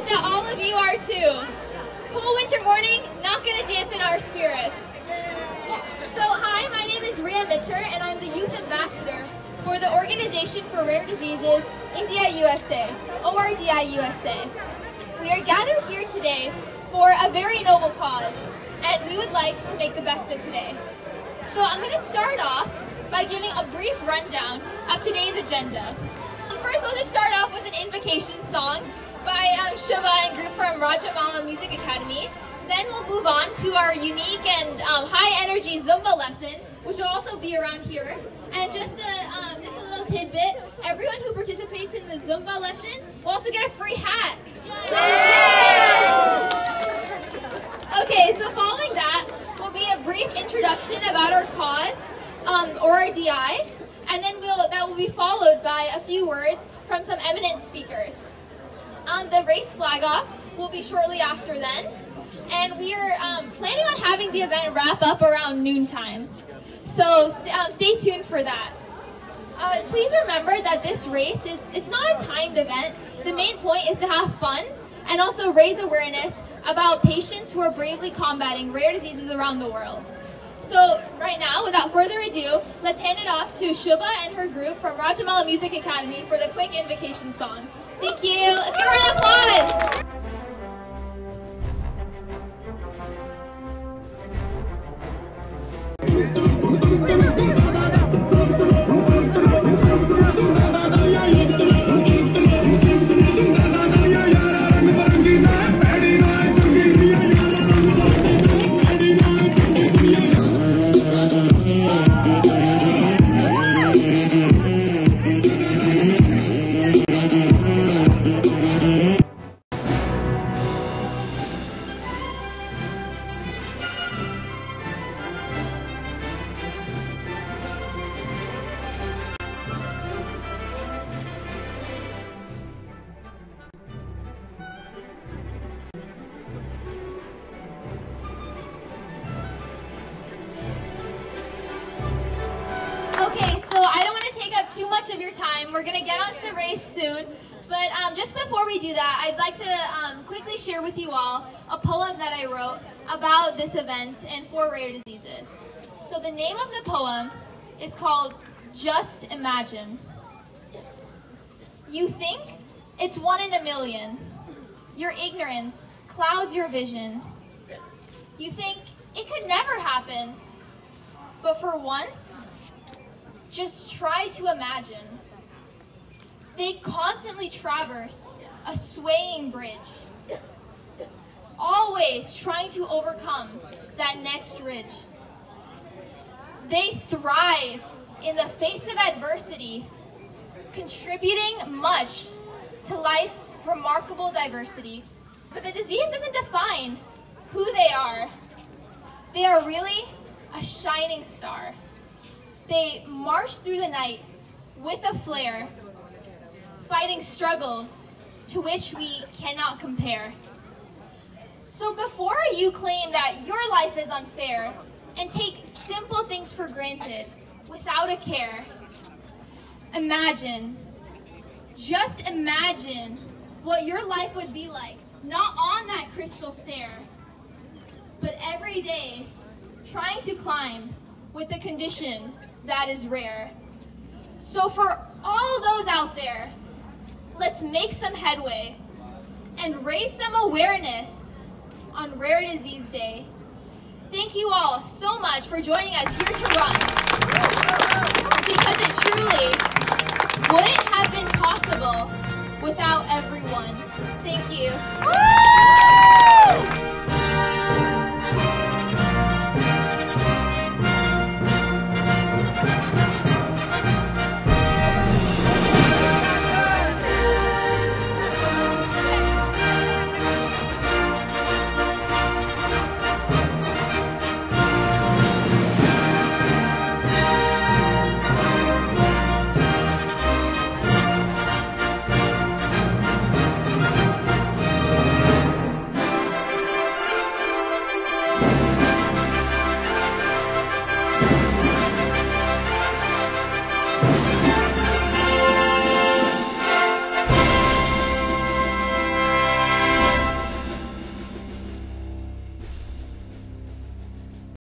hope that all of you are too. Cool winter morning, not going to dampen our spirits. So hi, my name is Rhea Mitr, and I'm the Youth Ambassador for the Organization for Rare Diseases, India USA, ORDI USA. We are gathered here today for a very noble cause, and we would like to make the best of today. So I'm going to start off by giving a brief rundown of today's agenda. First, we'll just start off with an invocation song by um, Shubha and group from Rajamala Music Academy. Then we'll move on to our unique and um, high energy Zumba lesson, which will also be around here. And just a, um, just a little tidbit, everyone who participates in the Zumba lesson will also get a free hat. So. Okay, so following that will be a brief introduction about our cause, um, ORDI, and then we'll, that will be followed by a few words from some eminent speakers. Um, the race flag off will be shortly after then, and we are um, planning on having the event wrap up around noontime. So st um, stay tuned for that. Uh, please remember that this race is it's not a timed event. The main point is to have fun and also raise awareness about patients who are bravely combating rare diseases around the world. So right now, without further ado, let's hand it off to Shubha and her group from Rajamala Music Academy for the quick invocation song. Thank you. Let's give her an applause. Too much of your time. We're going to get onto the race soon. But um, just before we do that, I'd like to um, quickly share with you all a poem that I wrote about this event and for rare diseases. So the name of the poem is called Just Imagine. You think it's one in a million. Your ignorance clouds your vision. You think it could never happen. But for once, just try to imagine. They constantly traverse a swaying bridge, always trying to overcome that next ridge. They thrive in the face of adversity, contributing much to life's remarkable diversity. But the disease doesn't define who they are. They are really a shining star. They march through the night with a flare, fighting struggles to which we cannot compare. So before you claim that your life is unfair and take simple things for granted without a care, imagine, just imagine what your life would be like, not on that crystal stair, but every day trying to climb with the condition that is rare. So for all those out there, let's make some headway and raise some awareness on Rare Disease Day. Thank you all so much for joining us here to run. Because it truly wouldn't have been possible without everyone. Thank you.